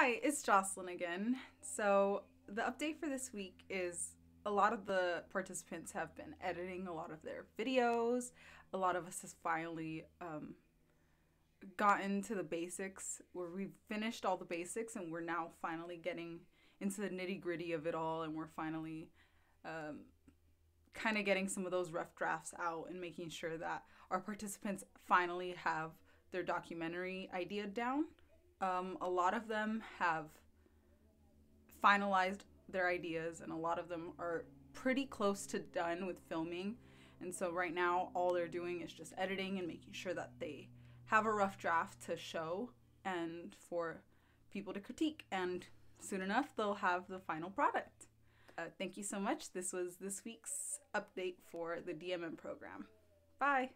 Hi, it's Jocelynn again. So, the update for this week is a lot of the participants have been editing a lot of their videos. A lot of us has finally um, gotten to the basics where we've finished all the basics and we're now finally getting into the nitty gritty of it all and we're finally um, kind of getting some of those rough drafts out and making sure that our participants finally have their documentary idea down. Um, a lot of them have finalized their ideas, and a lot of them are pretty close to done with filming. And so, right now, all they're doing is just editing and making sure that they have a rough draft to show and for people to critique. And soon enough, they'll have the final product. Uh, thank you so much. This was this week's update for the DMM program. Bye.